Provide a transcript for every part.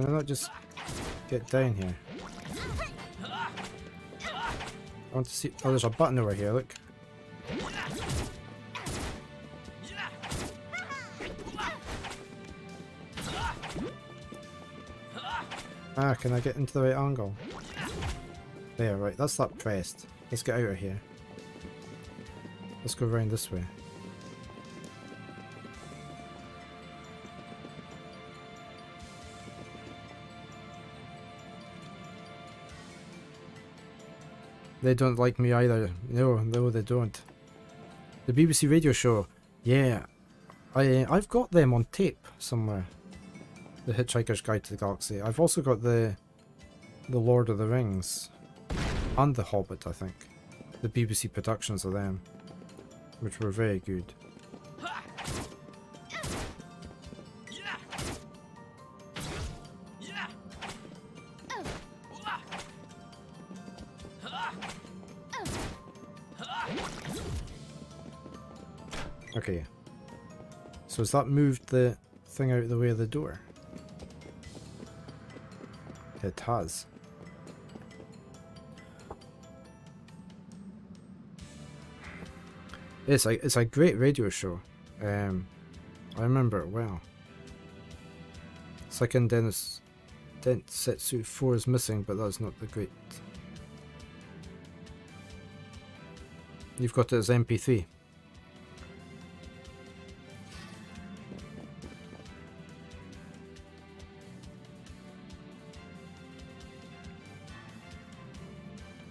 Can I not just get down here? I want to see... Oh, there's a button over here, look. Ah, can I get into the right angle? There, right, that's that pressed. Let's get out of here. Let's go around this way. They don't like me either. No, no they don't. The BBC radio show. Yeah. I, I've got them on tape somewhere. The Hitchhiker's Guide to the Galaxy. I've also got the the Lord of the Rings. And The Hobbit, I think. The BBC productions of them. Which were very good. Has that moved the thing out of the way of the door? It has. It's a it's a great radio show. Um, I remember it well. Second Dennis Densetsu 4 is missing, but that's not the great. You've got it as MP3.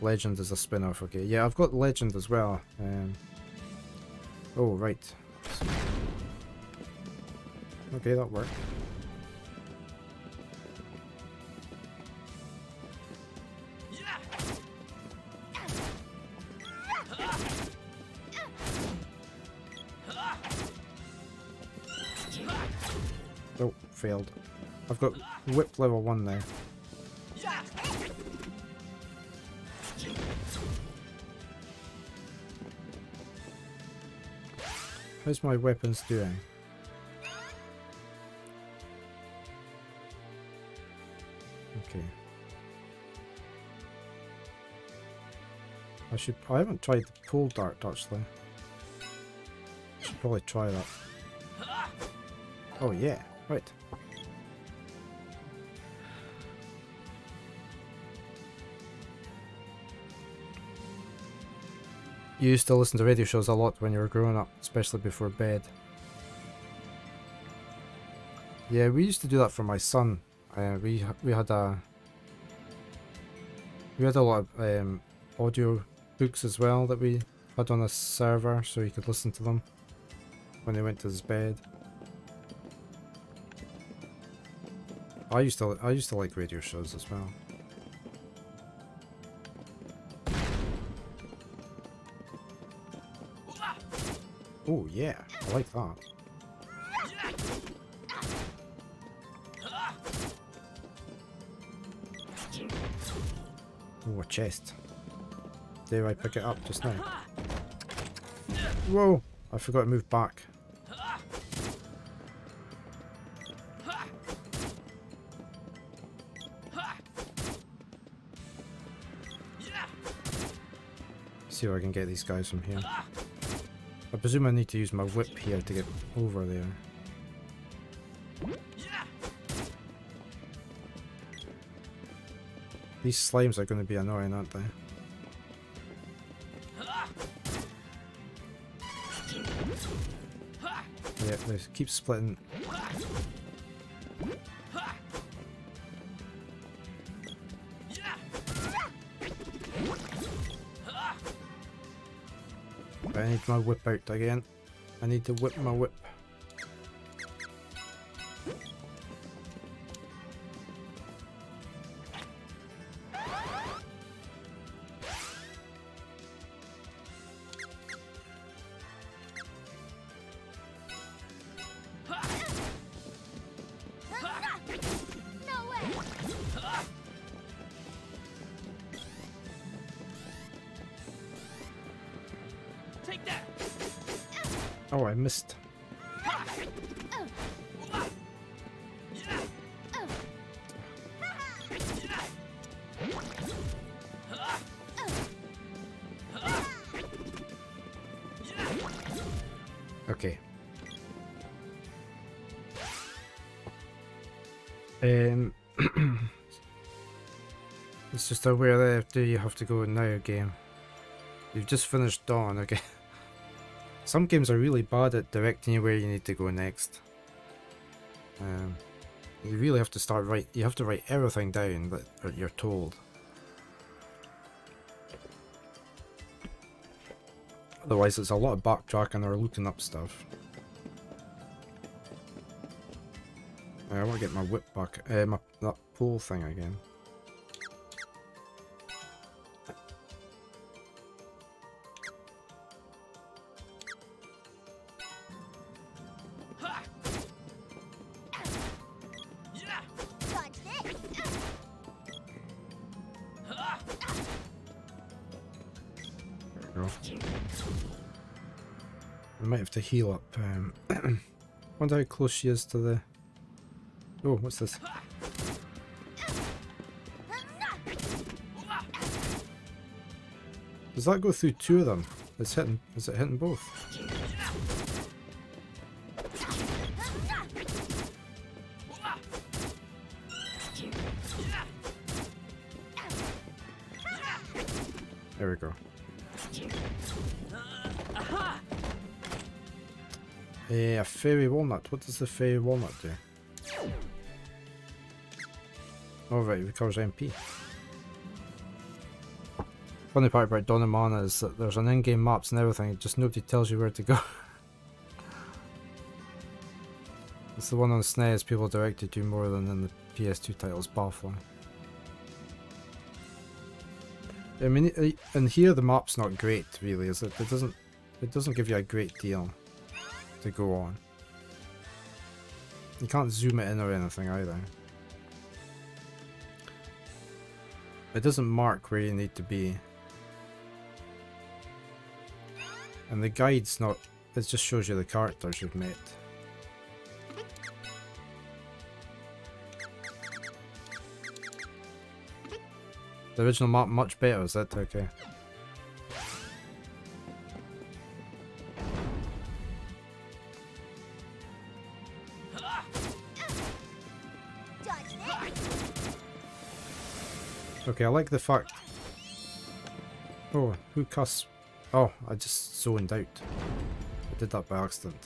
Legend is a spin-off, okay. Yeah, I've got Legend as well. Um, oh, right. Okay, that worked. Oh, failed. I've got whip level 1 now. How's my weapons doing? Okay. I should. I haven't tried the pole dart actually. Should probably try that. Oh yeah, right. You used to listen to radio shows a lot when you were growing up, especially before bed. Yeah, we used to do that for my son. Uh, we we had a we had a lot of um, audio books as well that we had on a server, so he could listen to them when he went to his bed. I used to I used to like radio shows as well. Oh yeah, I like that. Oh, a chest. Did I pick it up just now? Whoa! I forgot to move back. See if I can get these guys from here. I presume I need to use my whip here to get over there. These slimes are going to be annoying, aren't they? Yeah, they keep splitting. My whip out again. I need to whip my whip. A where do you have to go now game. You've just finished Dawn, okay. Some games are really bad at directing you where you need to go next. Um, you really have to start right. You have to write everything down that you're told. Otherwise, it's a lot of backtracking or looking up stuff. I want to get my whip back, uh, my, that pole thing again. Heal up. Um, wonder how close she is to the... Oh, what's this? Does that go through two of them? It's hitting. Is it hitting both? Fairy walnut. What does the fairy walnut do? Oh right, it recovers MP. Funny part about of Mana is that there's an in-game maps and everything, just nobody tells you where to go. it's the one on SNES people directed you more than in the PS2 titles, baffling. I mean, in here the map's not great, really, is it? It doesn't, it doesn't give you a great deal to go on. You can't zoom it in or anything either. It doesn't mark where you need to be. And the guide's not, it just shows you the characters you've met. The original map much better, is that okay? Okay, I like the fact... Oh, who cuss? Oh, I just zoned out. I did that by accident.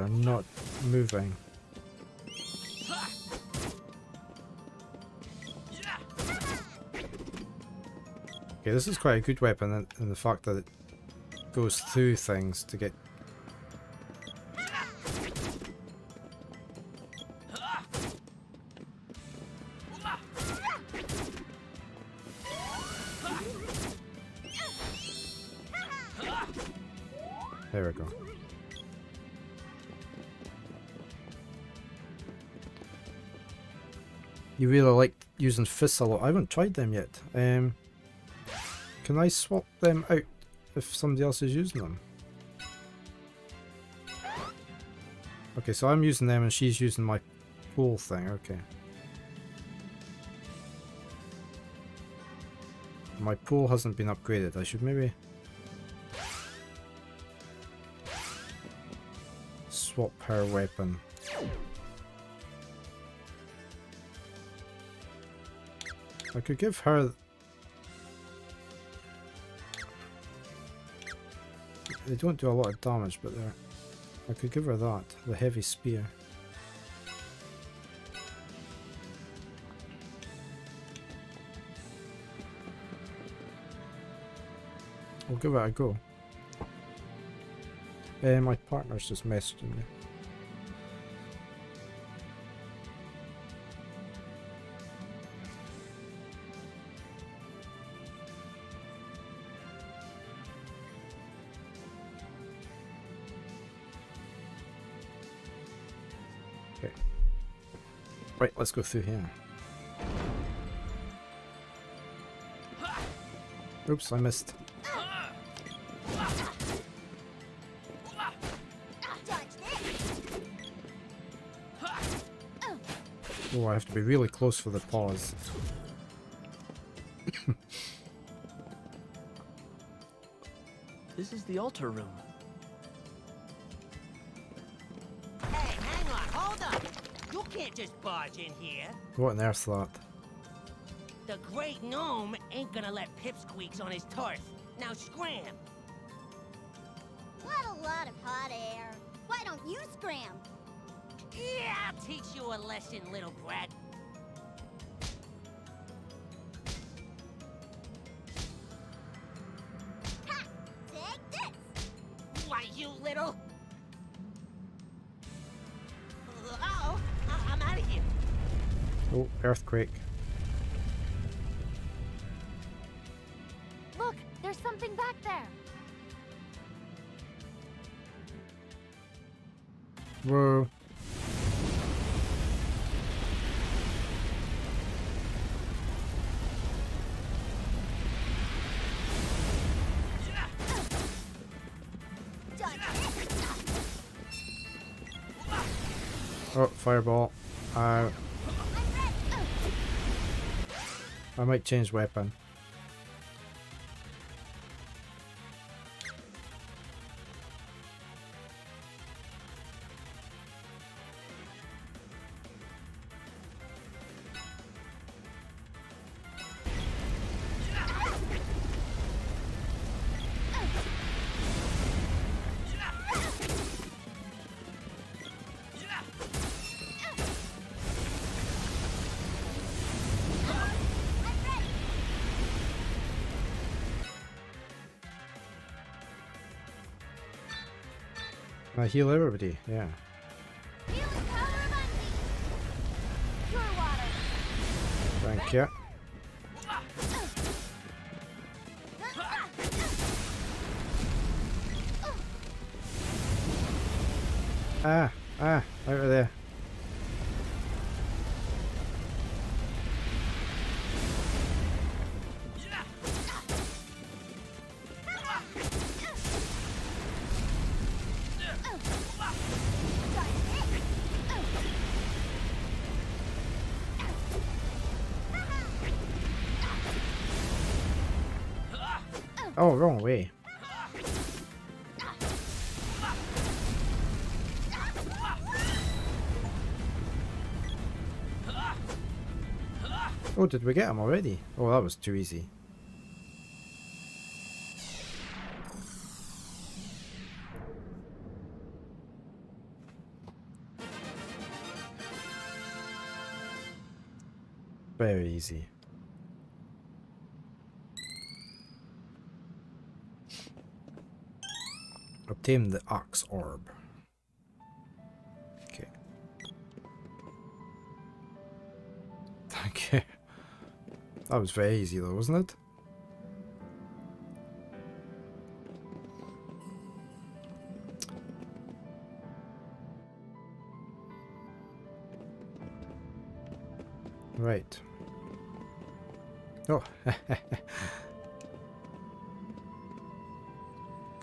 Are not moving. Okay, this is quite a good weapon in the fact that it goes through things to get using fists a lot. I haven't tried them yet. Um, can I swap them out if somebody else is using them? Okay, so I'm using them and she's using my pool thing. Okay. My pool hasn't been upgraded. I should maybe... Swap her weapon. I could give her... They don't do a lot of damage, but they're... I could give her that, the heavy spear. I'll give it a go. Uh, my partner's just messaging me. Right, let's go through here. Oops, I missed. Oh, I have to be really close for the pause. this is the altar room. Just barge in here. What on earth's that? The great gnome ain't gonna let pipsqueaks on his turf. Now scram. What a lot of hot air. Why don't you scram? Yeah, I'll teach you a lesson, little brat. Earthquake. Look, there's something back there. Whoa. Oh, fireball. Uh, I might change weapon. I heal everybody, yeah. Thank you. Ah, did we get him already? Oh, that was too easy. Very easy. Obtain the Ox Orb. That was very easy though, wasn't it? Right. Oh,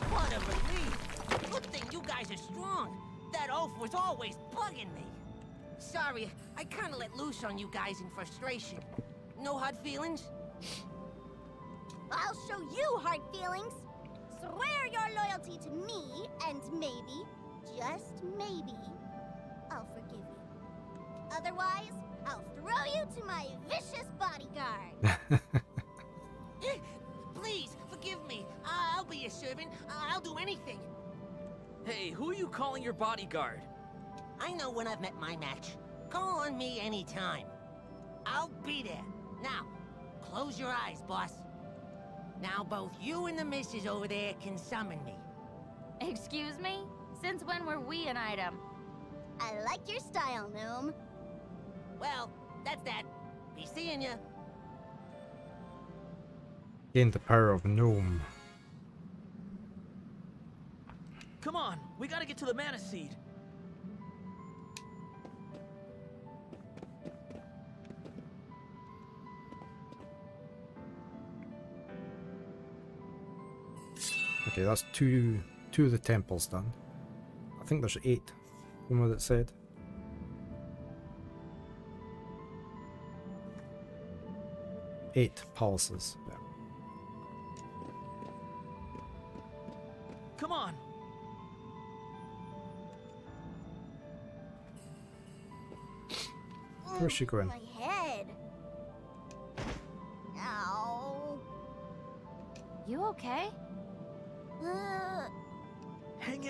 What a relief. Good thing you guys are strong. That oaf was always bugging me. Sorry, I kinda let loose on you guys in frustration. No hard feelings? I'll show you hard feelings. Swear your loyalty to me, and maybe, just maybe, I'll forgive you. Otherwise, I'll throw you to my vicious bodyguard. Eh, Please, forgive me. I'll be your servant. I'll do anything. Hey, who are you calling your bodyguard? I know when I've met my match. Call on me anytime. I'll be there. Now, close your eyes, boss. Now both you and the missus over there can summon me. Excuse me? Since when were we an item? I like your style, Gnome. Well, that's that. Be seeing ya. gain the power of Gnome. Come on, we gotta get to the mana seed. Okay, that's two two of the temples done. I think there's eight from what it said. Eight palaces. Yeah. Come on. Where's she going? My head. Ow. You okay?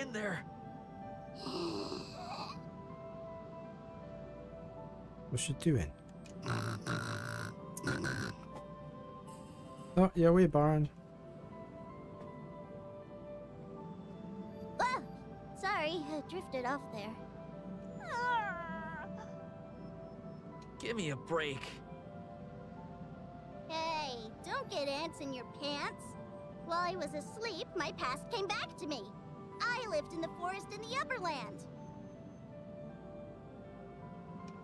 Hang in there. What's she doing? Oh, yeah, we're Baron. ah, sorry, I drifted off there. Give me a break. Hey, don't get ants in your pants. While I was asleep, my past came back to me. I lived in the forest in the Upperland.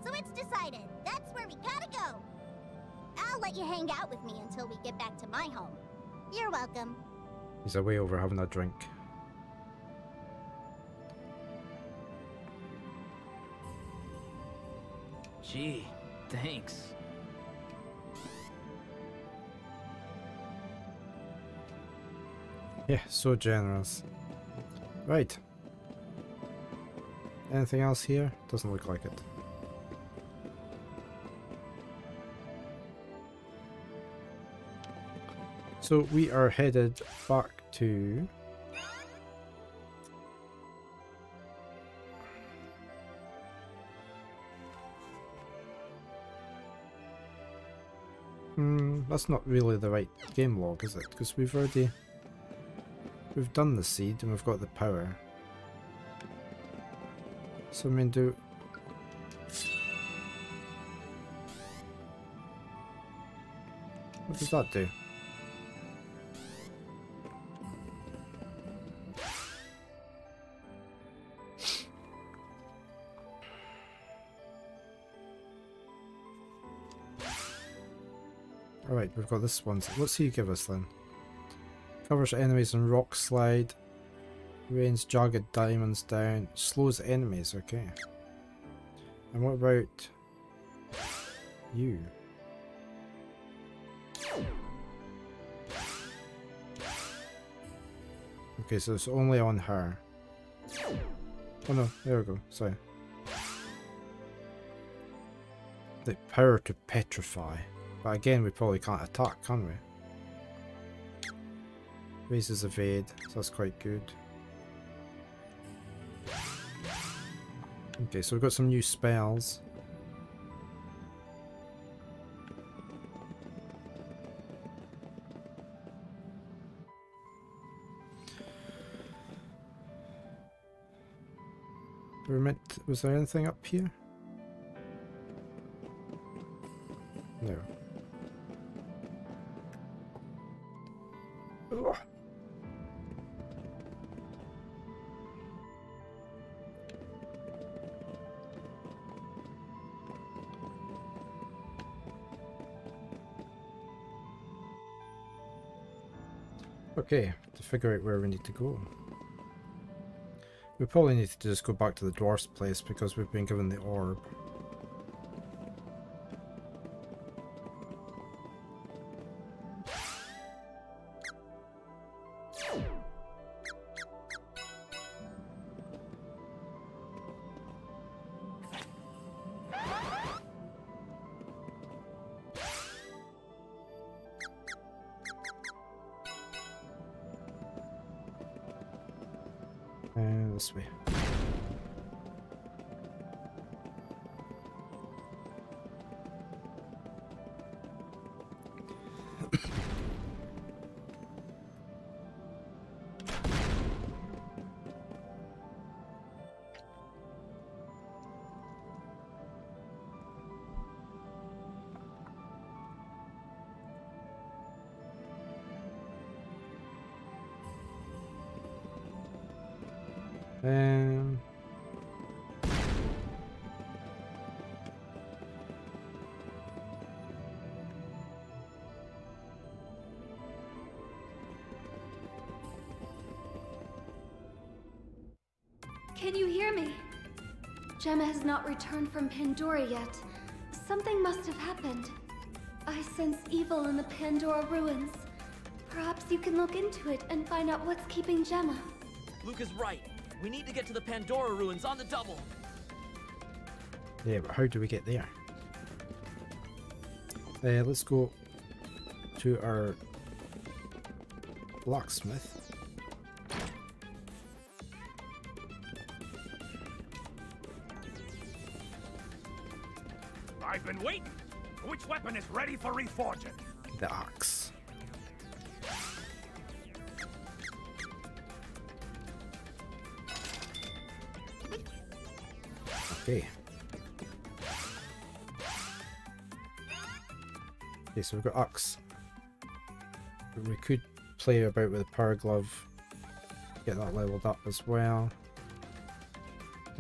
So it's decided. That's where we gotta go. I'll let you hang out with me until we get back to my home. You're welcome. He's away over having a drink. Gee, thanks. Yeah, so generous. Right. Anything else here? Doesn't look like it. So we are headed back to... Hmm, that's not really the right game log, is it? Because we've already... We've done the seed and we've got the power. So I mean, do... What does that do? Alright, we've got this one. What's he give us then? Covers enemies in rock slide. Rains jagged diamonds down. Slows enemies, okay. And what about you? Okay, so it's only on her. Oh no, there we go, sorry. The power to petrify. But again, we probably can't attack, can we? Raises evade, so that's quite good. Okay, so we've got some new spells. We meant, was there anything up here? No. Okay, to figure out where we need to go. We probably need to just go back to the dwarf's place because we've been given the orb. This way. Can you hear me? Jema has not returned from Pandora yet. Something must have happened. I sense evil in the Pandora ruins. Perhaps you can look into it and find out what's keeping Jema. Luka is right. We need to get to the Pandora ruins on the double. Yeah, but how do we get there? Uh, let's go to our blacksmith. For reforging? The axe. Okay. Okay, so we've got axe. We could play about with the power glove, get that leveled up as well.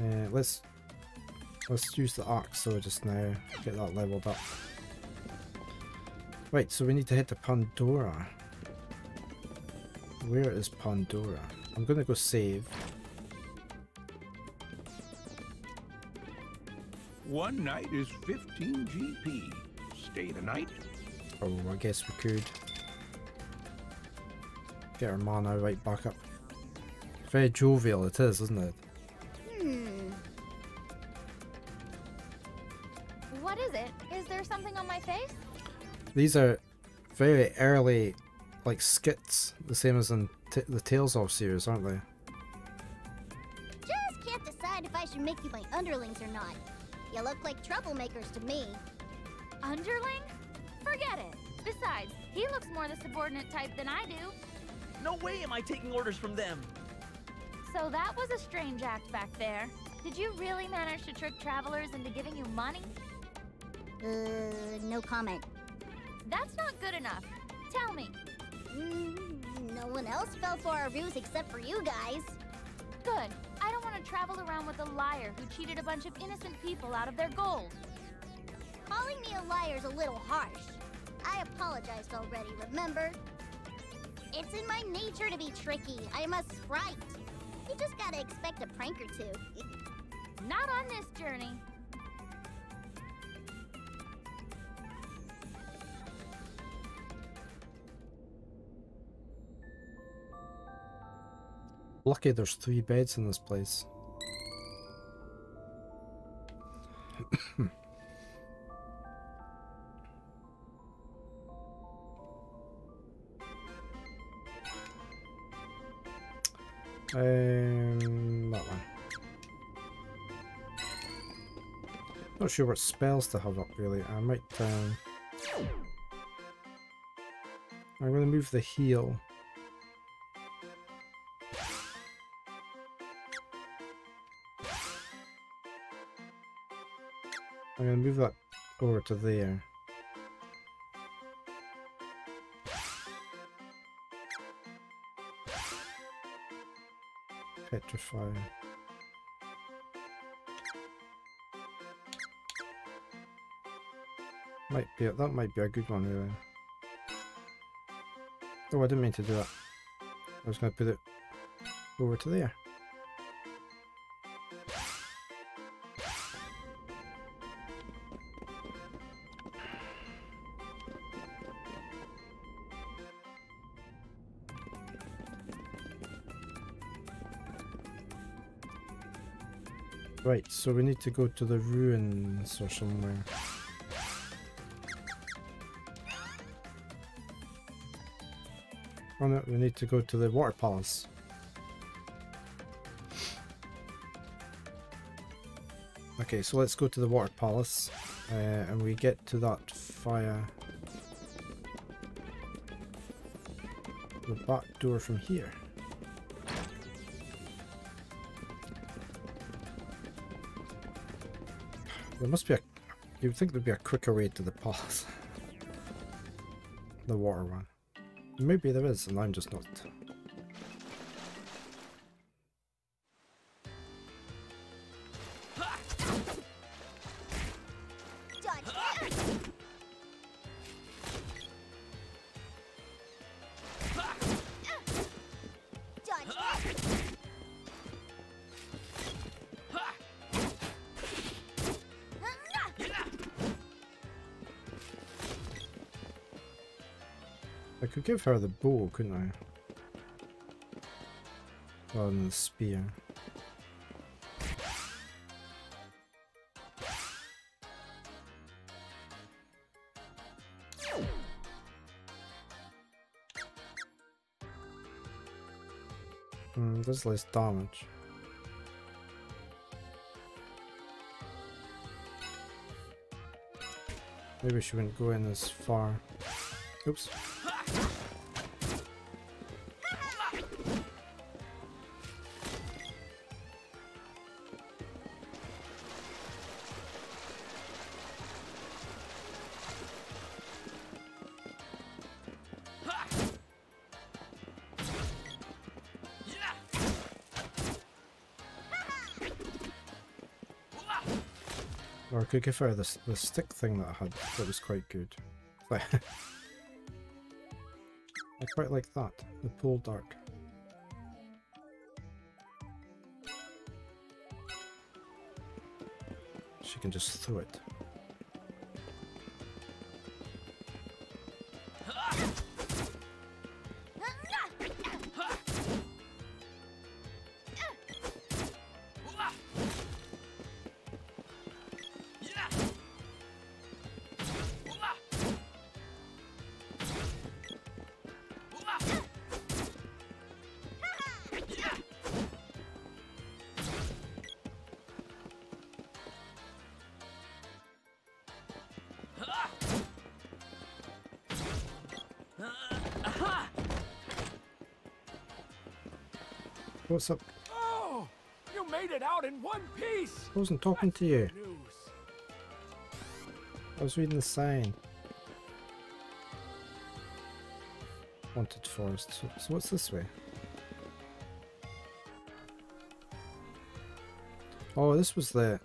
Uh, let's let's use the axe so just now, get that leveled up. Right, so we need to head to Pandora. Where is Pandora? I'm gonna go save. One night is 15 GP. Stay the night. Oh, I guess we could. Get our mana right back up. Very jovial it is, isn't it? These are very early, like skits, the same as in t the Tales of series, aren't they? Just can't decide if I should make you my underlings or not. You look like troublemakers to me. Underling? Forget it. Besides, he looks more the subordinate type than I do. No way am I taking orders from them. So that was a strange act back there. Did you really manage to trick travelers into giving you money? Uh, no comment. That's not good enough. Tell me. Mm, no one else fell for our ruse except for you guys. Good. I don't want to travel around with a liar who cheated a bunch of innocent people out of their gold. Calling me a liar is a little harsh. I apologized already, remember? It's in my nature to be tricky. I'm a sprite. You just gotta expect a prank or two. Not on this journey. Lucky there's three beds in this place. um, that one. Not sure what spells to have up really. I might. Um, I'm going to move the heal. I'm gonna move that over to there. Petrify. Might be that might be a good one really. Oh, I didn't mean to do that. I was gonna put it over to there. So we need to go to the ruins or somewhere. Oh no, we need to go to the water palace. Okay, so let's go to the water palace uh, and we get to that fire. The back door from here. There must be a... You would think there'd be a quicker way to the palace. the water one. Maybe there is, and I'm just not. I could give her the bow, couldn't I? Rather than the spear. Hmm, does less damage. Maybe she wouldn't go in as far. Oops. Could give her the, the stick thing that I had that was quite good. I quite like that, the pole dart. She can just throw it. What's up? Oh, you made it out in one piece. I wasn't talking to you. I was reading the sign. Wanted forest. So, so what's this way? Oh, this was the,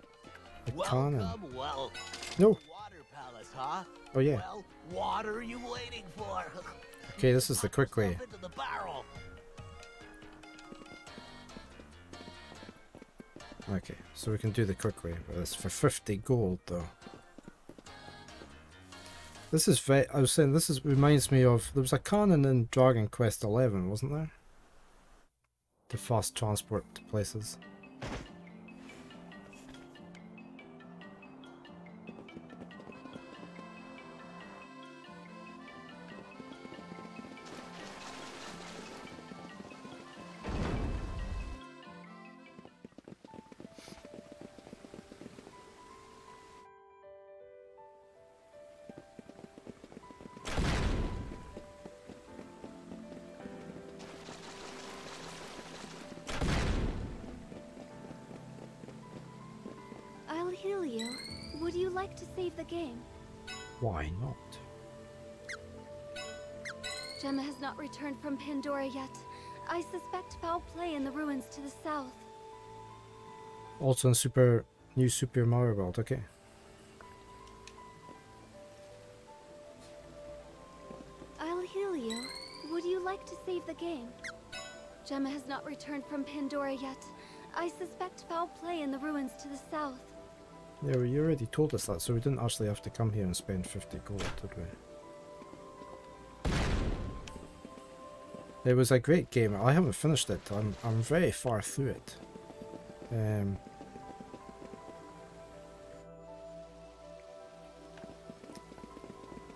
the cannon. Welcome, well. No. Water palace, huh? Oh yeah. Well, what are you waiting for? Okay, this is the quick way. Okay, so we can do the quick way, but for 50 gold though. This is very, I was saying, this is reminds me of, there was a cannon in Dragon Quest 11, wasn't there? To fast transport to places. Pandora yet. I suspect foul play in the ruins to the south. Also in Super, new Super Mario World, okay. I'll heal you. Would you like to save the game? Jema has not returned from Pandora yet. I suspect foul play in the ruins to the south. Yeah, well, you already told us that, so we didn't actually have to come here and spend 50 gold, did we? It was a great game. I haven't finished it. I'm I'm very far through it. Um,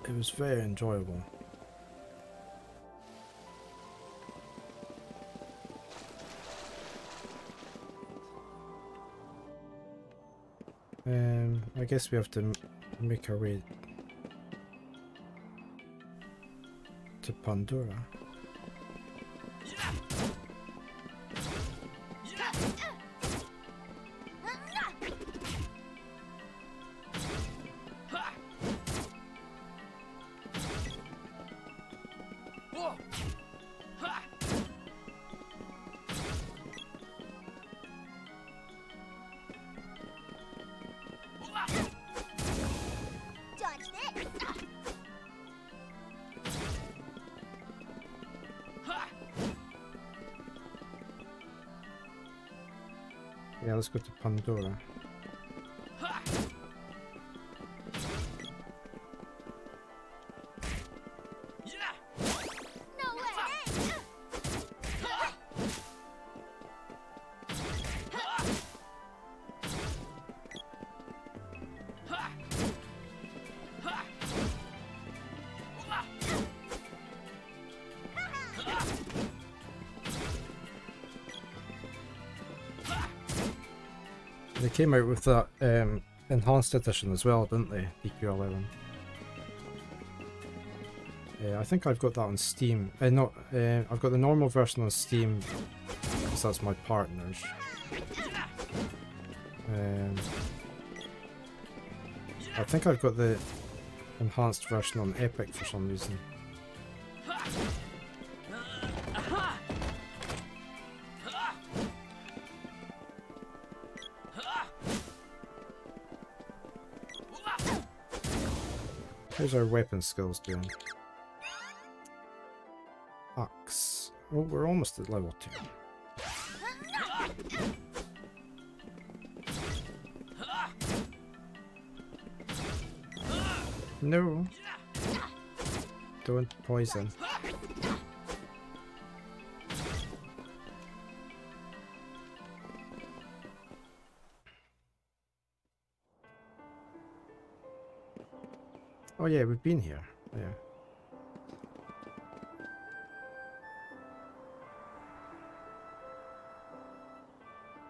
it was very enjoyable. Um, I guess we have to make our way to Pandora. Go to Pandora. Came out with that um, enhanced edition as well, didn't they? DQ11. Uh, I think I've got that on Steam. Uh, no, uh, I've got the normal version on Steam because that's my partner's. Um, I think I've got the enhanced version on Epic for some reason. How's our weapon skills doing? Axe. Oh, we're almost at level 2. No. Don't poison. Oh yeah, we've been here. Yeah.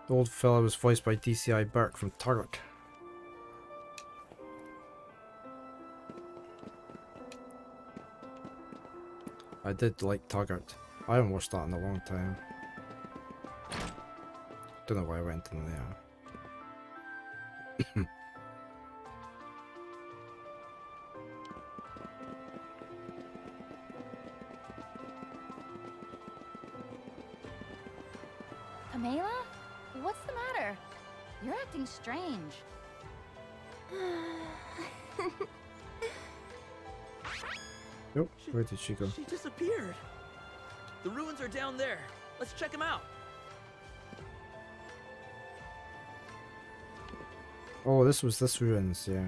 The old fellow was voiced by DCI Burke from Taggart. I did like Taggart. I haven't watched that in a long time. Don't know why I went in there. where did she go? She disappeared. The ruins are down there. Let's check them out. Oh, this was this ruins, yeah.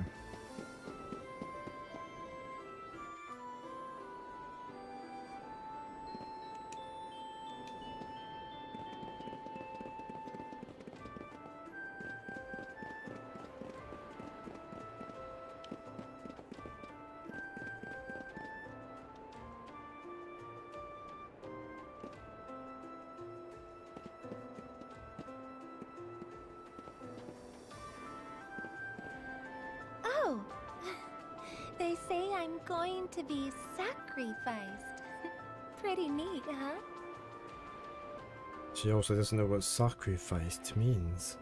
They say I'm going to be sacrificed. Pretty neat, huh? She also doesn't know what sacrificed means.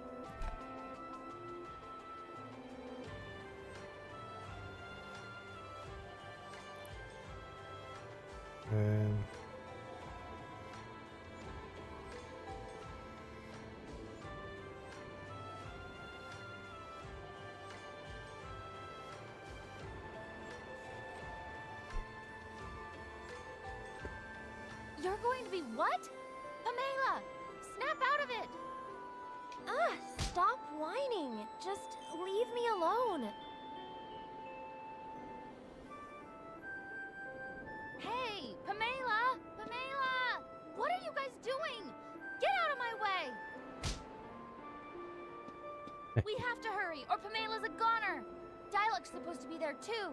Be there too.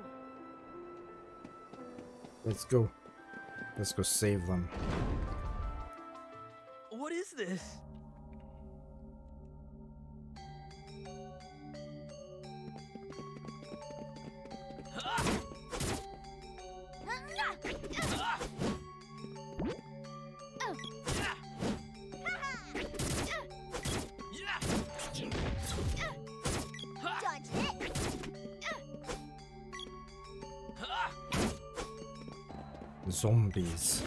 let's go. Let's go save them. Zombies.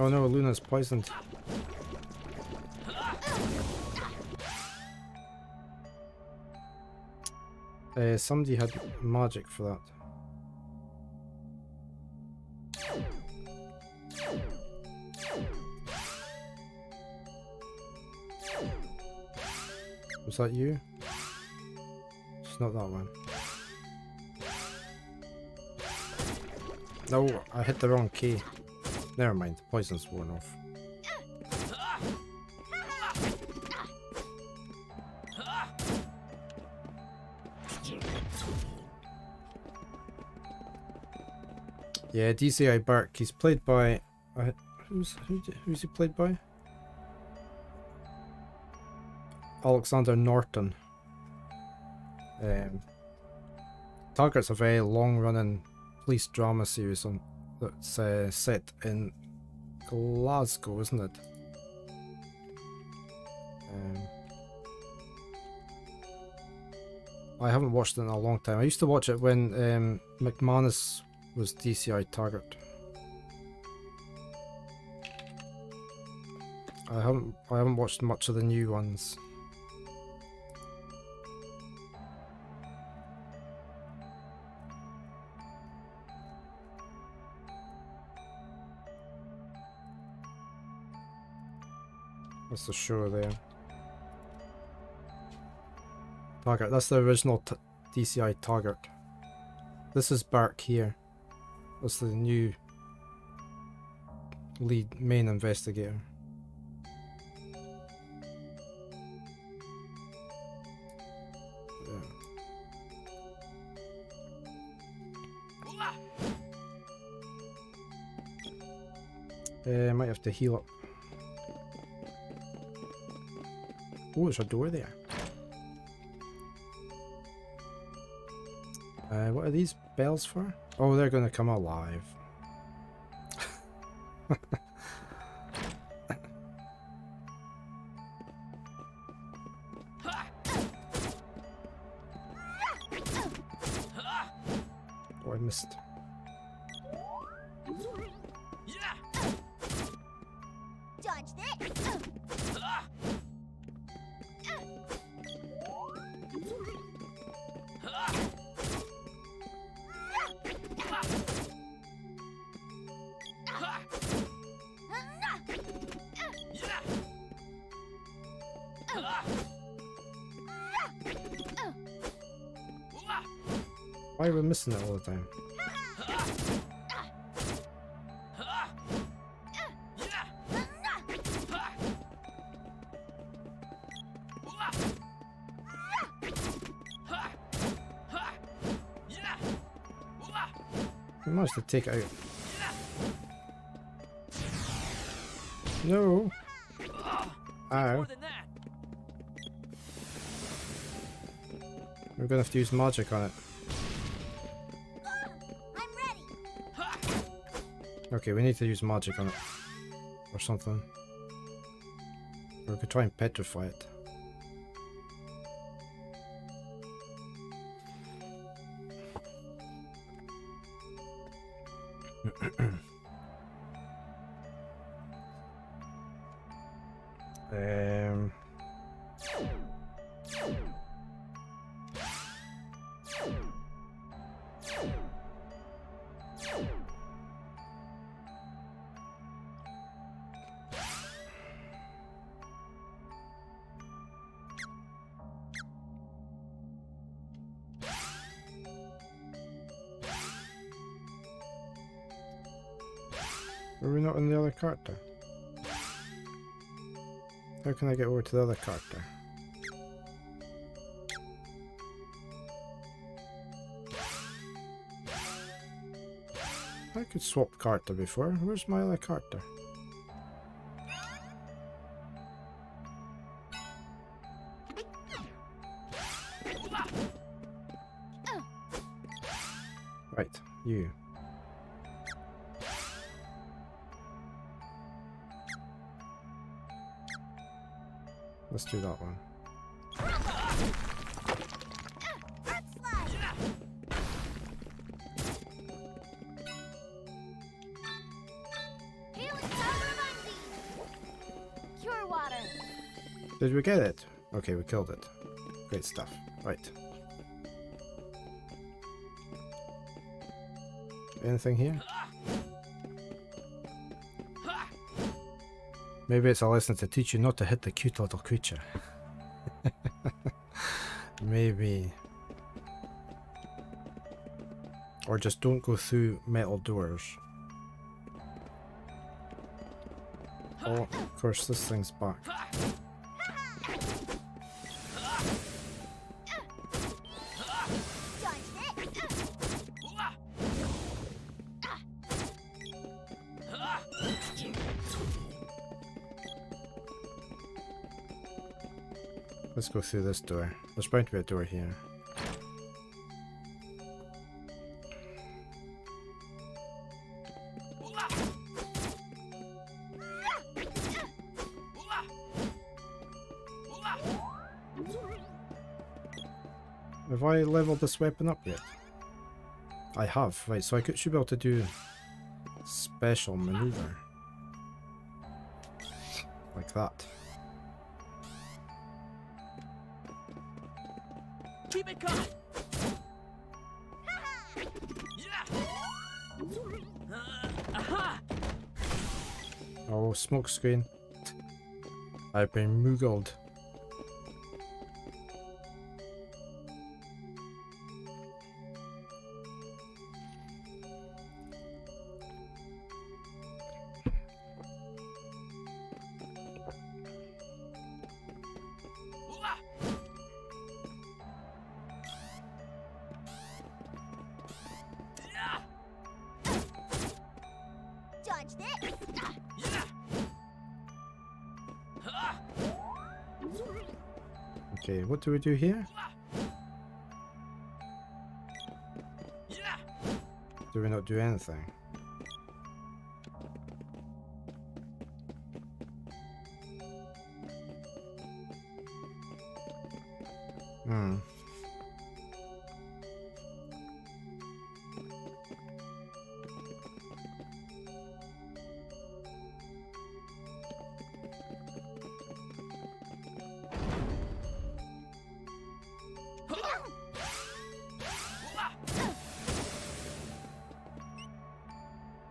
Oh no, Luna's poisoned. Uh, somebody had magic for that. That you? It's not that one. No, I hit the wrong key. Never mind, the poison's worn off. Yeah, DCI Burke. He's played by. Uh, who's who, who's he played by? Alexander Norton. Um, Taggart's a very long-running police drama series on that's uh, set in Glasgow, isn't it? Um, I haven't watched it in a long time. I used to watch it when um, McManus was DCI Target. I haven't I haven't watched much of the new ones. That's the show there. Taggart. That's the original DCI Taggart. This is Burke here. That's the new lead main investigator. Yeah. Uh, might have to heal up. Oh, there's a door there. Uh, what are these bells for? Oh, they're gonna come alive. the time? We managed to take out. No! Ow. That. We're gonna have to use magic on it. Okay, we need to use magic on it. Or something. Or we could try and petrify it. um, character? How can I get over to the other character? I could swap character before. Where's my other character? Do that one. Earth slide. Healing power of Undine! Cure water! Did we get it? Okay, we killed it. Great stuff. Right. Anything here? Maybe it's a lesson to teach you not to hit the cute little creature. Maybe. Or just don't go through metal doors. Oh, of course, this thing's back. Let's go through this door. There's bound to be a door here. Have I leveled this weapon up yet? I have. Right, so I could, should be able to do special maneuver. Like that. Oh, smoke screen. I've been moogled. What do we do here? Do we not do anything?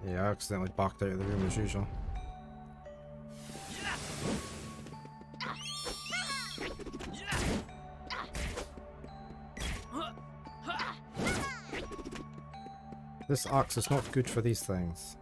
Yeah, I accidentally backed out of the room as usual. This axe is not good for these things.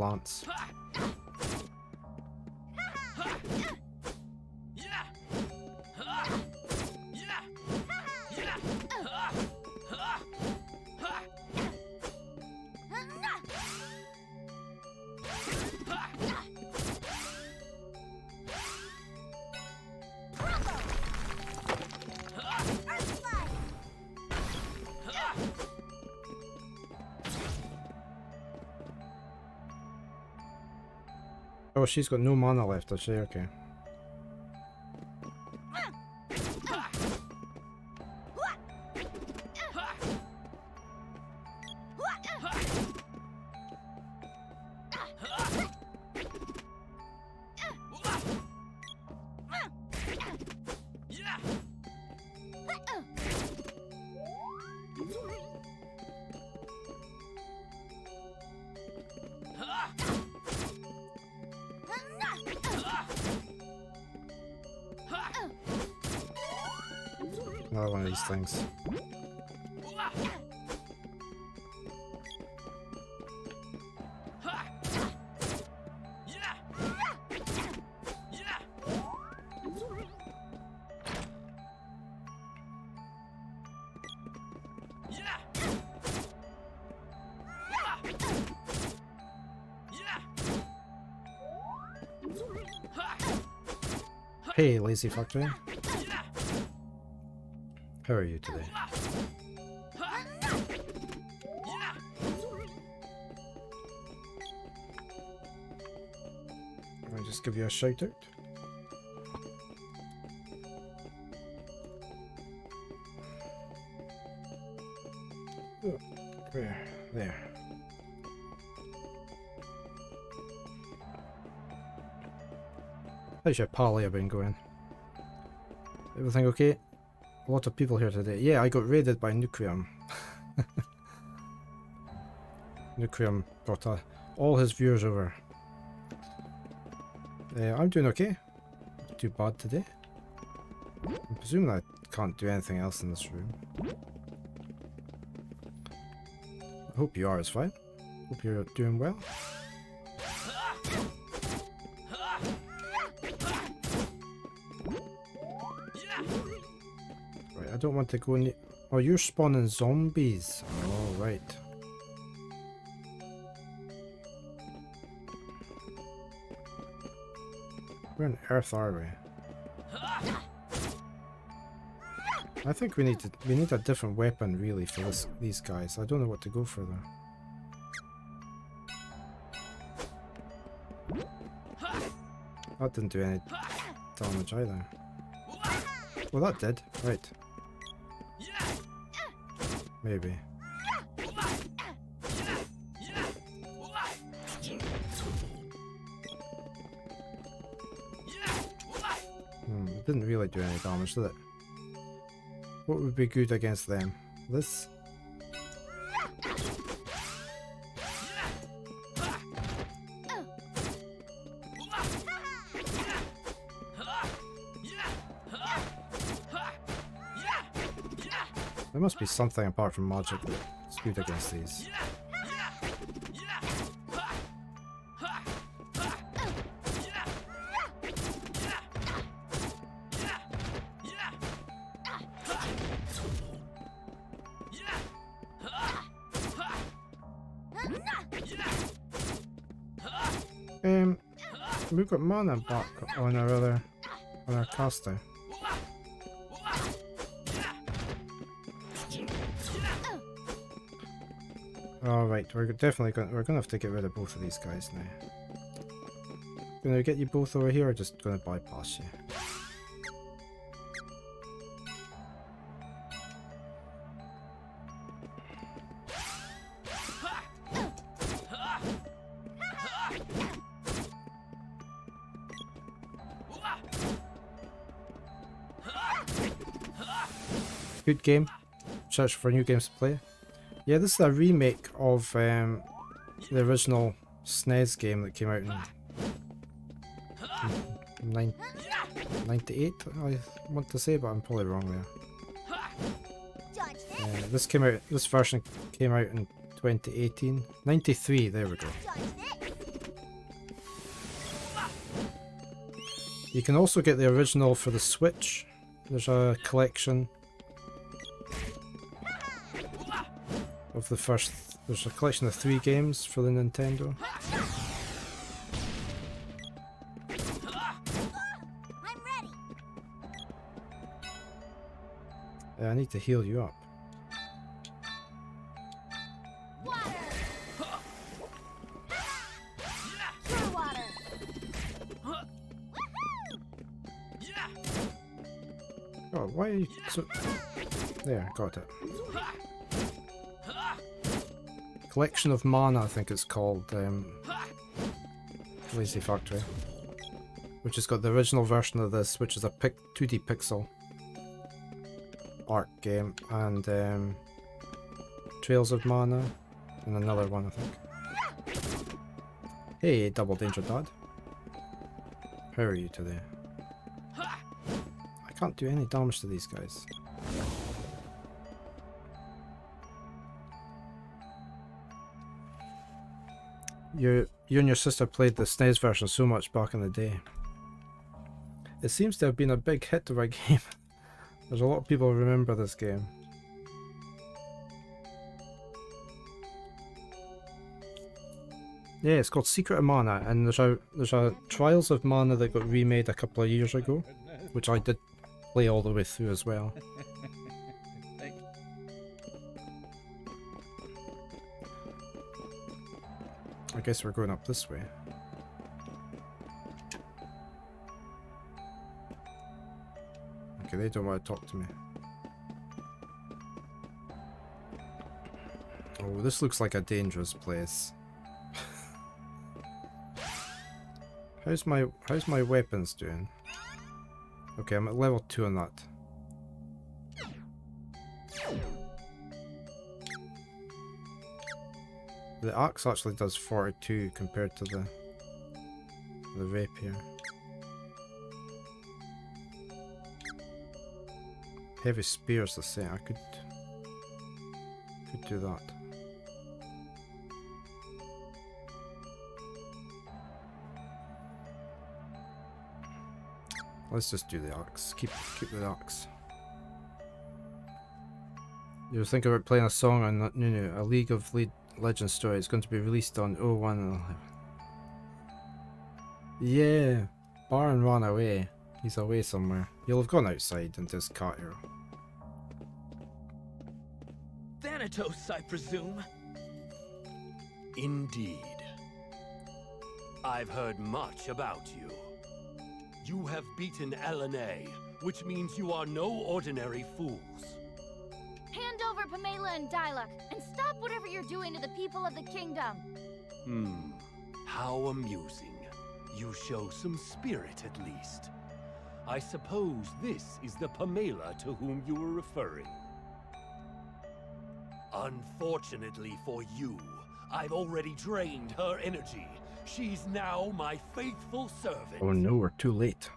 Plants. She's got no mana left, does she? Okay. Another one of these things. Hey, lazy factory. How are you today? I just give you a shout out? Where? There. How's your parley been going? Everything okay? A lot of people here today. Yeah, I got raided by Nucleum. Nucleum brought uh, all his viewers over. Uh, I'm doing okay. Not too bad today. I'm presuming I can't do anything else in this room. I hope you are as fine. Hope you're doing well. Don't want to go in. Oh, you're spawning zombies. Oh, right. Where on earth are we? I think we need to we need a different weapon really for this these guys. I don't know what to go for though. That didn't do any damage either. Well that did, right. Maybe. Hmm, it didn't really do any damage, did it? What would be good against them? This? There must be something apart from magic that's good against these. Yeah! Um, we've got mana back on our other, on our caster. Right, we're definitely going. We're gonna have to get rid of both of these guys now. Gonna get you both over here, or just gonna bypass you? Good game. Search for new games to play. Yeah, this is a remake of um, the original SNES game that came out in, in 98, I want to say, but I'm probably wrong there. This. Uh, this came out. This version came out in 2018. 93. There we go. You can also get the original for the Switch. There's a collection the first. There's a collection of three games for the Nintendo. I'm ready. Uh, I need to heal you up. Water. Pure water. Oh, why are you so... There, got it. Collection of Mana, I think it's called. Um, Lazy Factory. Which has got the original version of this, which is a pic 2D pixel art game, and um, Trials of Mana, and another one, I think. Hey, Double Danger Dad. How are you today? I can't do any damage to these guys. You, you and your sister played the SNES version so much back in the day. It seems to have been a big hit of a game. There's a lot of people remember this game. Yeah, it's called Secret of Mana, and there's a there's a Trials of Mana that got remade a couple of years ago, which I did play all the way through as well. I guess we're going up this way. Okay, they don't want to talk to me. Oh, this looks like a dangerous place. How's my how's my weapons doing? Okay, I'm at level two on that. The axe actually does 42 compared to the the rapier. Heavy spears, I say I could could do that. Let's just do the axe. Keep keep the axe. You were thinking about playing a song on that new a League of Le Legends story. It's going to be released on 01 Yeah, Baron ran away. He's away somewhere. He'll have gone outside and just caught here. Thanatos, I presume. Indeed. I've heard much about you. You have beaten Elinee, which means you are no ordinary fools. Hand over Pamela and Dyluck, and stop whatever you're doing to the people of the kingdom. Hmm. How amusing. You show some spirit at least. I suppose this is the Pamela to whom you were referring. Unfortunately for you, I've already drained her energy. She's now my faithful servant. Oh no, we're too late.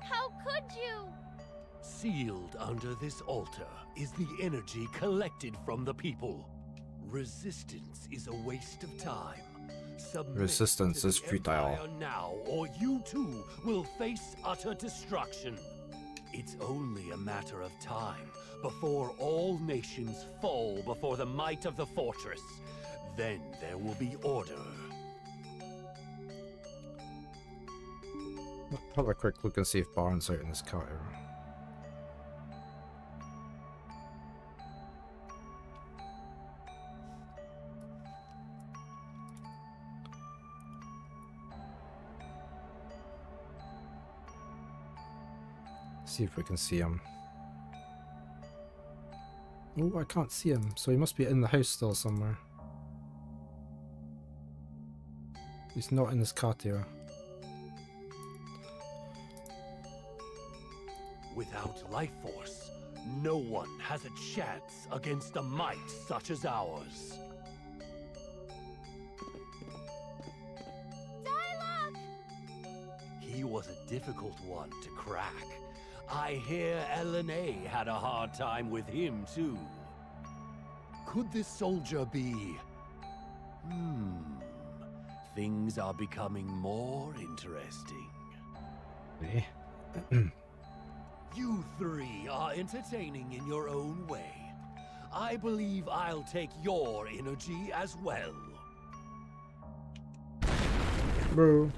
How could you? Sealed under this altar is the energy collected from the people. Resistance is a waste of time. Submit Resistance is futile. Now, or you too will face utter destruction. It's only a matter of time before all nations fall before the might of the fortress. Then there will be order. Have a quick look and see if Baron's out in his cat See if we can see him. Oh, I can't see him, so he must be in the house still somewhere. He's not in his cart here. Without life force, no one has a chance against a might such as ours. Dyluck! He was a difficult one to crack. I hear Elinee had a hard time with him, too. Could this soldier be... Hmm... Things are becoming more interesting. Eh? You three are entertaining in your own way. I believe I'll take your energy as well. Bro.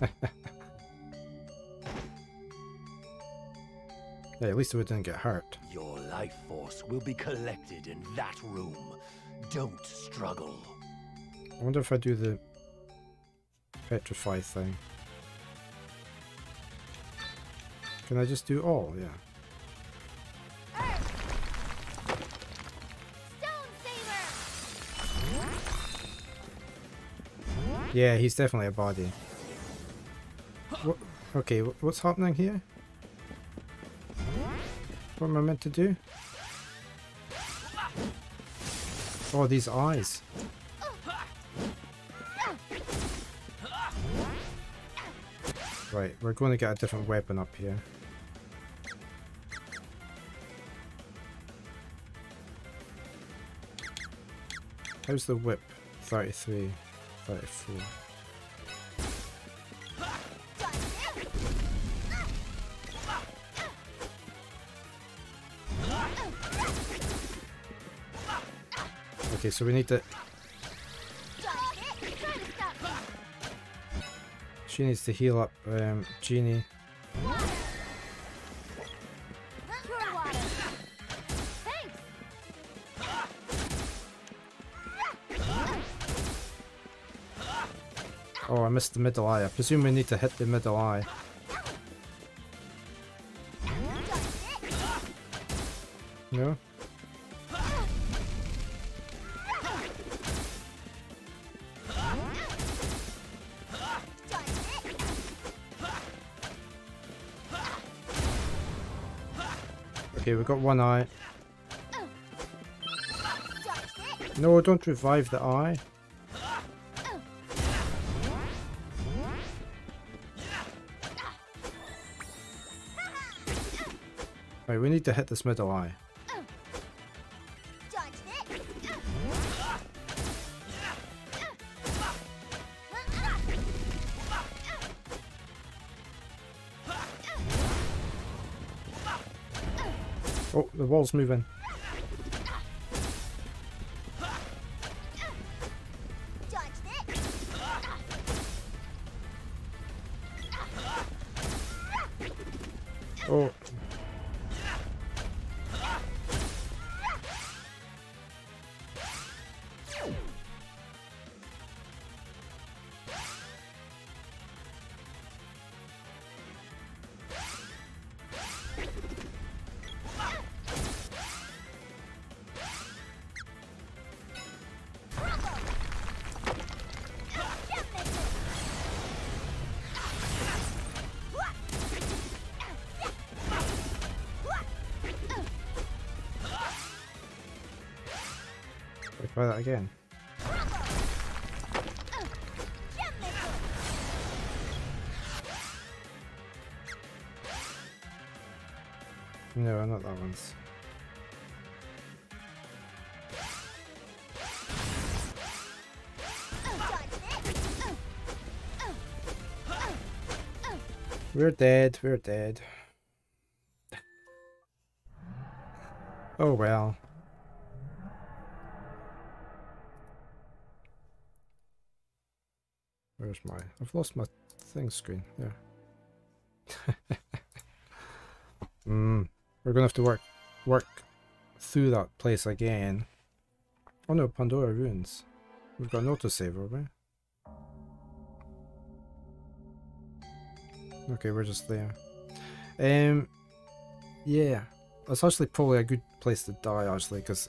Hey, at least we didn't get hurt. Your life force will be collected in that room. Don't struggle. I wonder if I do the petrify thing. Can I just do all? Yeah. Yeah, he's definitely a body. What? Okay, what's happening here? What am I meant to do? Oh, these eyes. Right, we're going to get a different weapon up here. How's the whip? 33, 34. Okay, so we need to... She needs to heal up um, Genie. Oh, I missed the middle eye. I presume we need to hit the middle eye. Okay, we got one eye. No, don't revive the eye. Right, we need to hit this middle eye. Oh, the wall's moving. Try that again. No, not that one's. We're dead, we're dead. Oh well. Where's my... I've lost my thing screen. There. mm, we're gonna have to work work through that place again. Oh no, Pandora Ruins. We've got an autosave, have we? Okay, we're just there. Um, yeah, that's actually probably a good place to die actually, because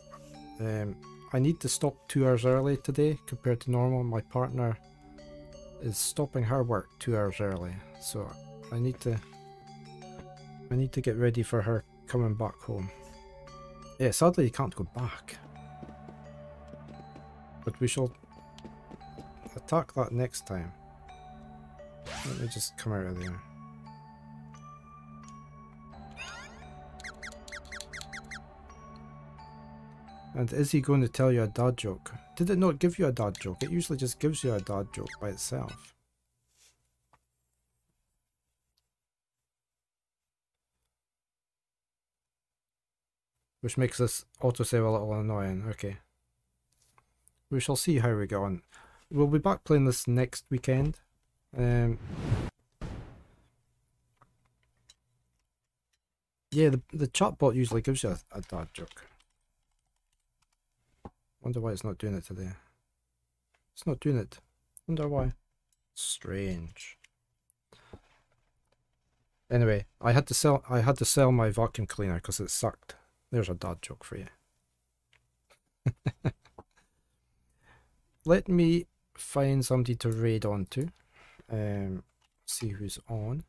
um, I need to stop two hours early today compared to normal. My partner is stopping her work two hours early, so I need to I need to get ready for her coming back home. Yeah, sadly you can't go back. But we shall attack that next time. Let me just come out of there. And is he going to tell you a dad joke? Did it not give you a dad joke? It usually just gives you a dad joke by itself. Which makes this autosave a little annoying. Okay. We shall see how we go on. We'll be back playing this next weekend. Um, yeah, the, the chatbot usually gives you a, a dad joke. Wonder why it's not doing it today. It's not doing it. Wonder why. Strange. Anyway, I had to sell I had to sell my vacuum cleaner because it sucked. There's a dad joke for you. Let me find somebody to raid onto. Um see who's on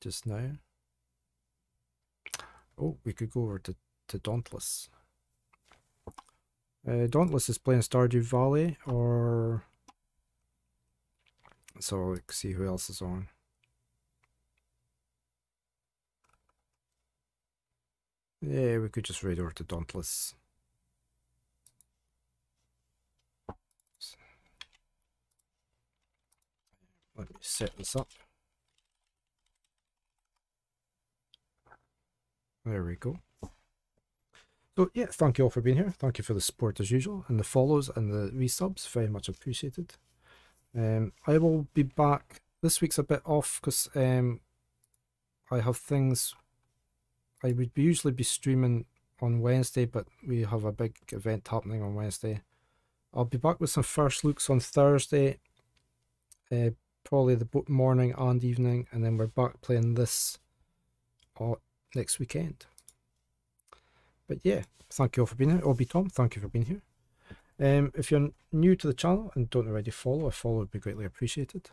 just now. Oh, we could go over to, to Dauntless. Uh, Dauntless is playing Stardew Valley, or so let's see who else is on. Yeah, we could just raid over to Dauntless. Let me set this up. There we go. So yeah, thank you all for being here. Thank you for the support as usual, and the follows and the resubs. Very much appreciated. Um, I will be back. This week's a bit off because um, I have things. I would usually be streaming on Wednesday, but we have a big event happening on Wednesday. I'll be back with some first looks on Thursday, uh, probably the morning and evening, and then we're back playing this uh, next weekend. But yeah, thank you all for being here. Obi Tom, thank you for being here. Um, if you're new to the channel and don't already follow, a follow would be greatly appreciated.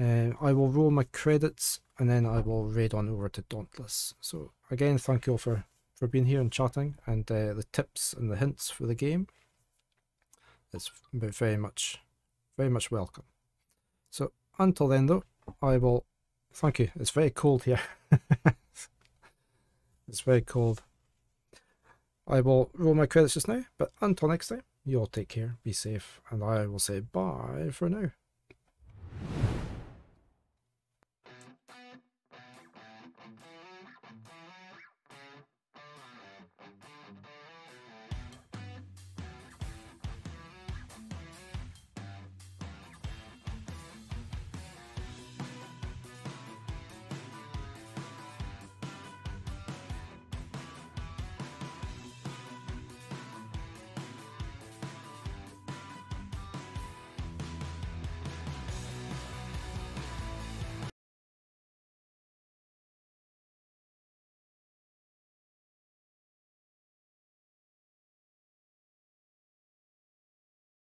Uh, I will roll my credits and then I will raid on over to Dauntless. So again, thank you all for, for being here and chatting, and uh, the tips and the hints for the game. It's very much, very much welcome. So until then though, I will thank you. It's very cold here. it's very cold. I will roll my credits just now, but until next time, you all take care, be safe, and I will say bye for now.